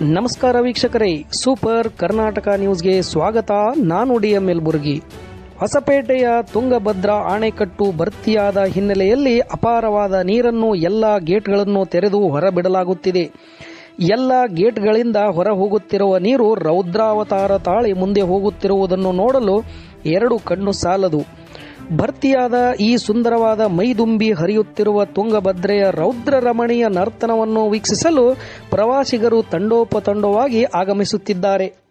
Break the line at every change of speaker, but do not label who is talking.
ನಮಸ್ಕಾರ ವೀಕ್ಷಕರೇ. ಸೂಪರ್ ಕರ್ನಾಟಕ ನ್ಯೂಸ್ಗೆ ಸ್ವಾಗತ. ನಾನು ಡಿ ಎಂ ಎಲ್ಬುರ್ಗಿ ಹೊಸಪೇಟೆಯ ತುಂಗಭದ್ರಾ ಅಣೆಕಟ್ಟು ಭರ್ತಿಯಾದ ಹಿನ್ನೆಲೆಯಲ್ಲಿ ಅಪಾರವಾದ ನೀರನ್ನು ಎಲ್ಲ ಗೇಟ್ಗಳನ್ನು ತೆರೆದು ಹೊರಬಿಡಲಾಗುತ್ತಿದೆ. ಎಲ್ಲ ಗೇಟ್ಗಳಿಂದ ಹೊರ ಹೋಗುತ್ತಿರುವ ನೀರು ರೌದ್ರಾವತಾರ ತಾಳಿ ಮುಂದೆ ಹೋಗುತ್ತಿರುವುದನ್ನು ನೋಡಲು ಎರಡು ಕಣ್ಣು ಸಾಲದು. ಭರ್ತಿಯಾದ ಈ ಸುಂದರವಾದ ಮೈದುಂಬಿ ಹರಿಯುತ್ತಿರುವ ತುಂಗಭದ್ರೆಯ ರೌದ್ರ ರಮಣೀಯ ನರ್ತನವನ್ನು ವೀಕ್ಷಿಸಲು ಪ್ರವಾಸಿಗರು ತಂಡೋಪತಂಡವಾಗಿ ಆಗಮಿಸುತ್ತಿದ್ದಾರೆ.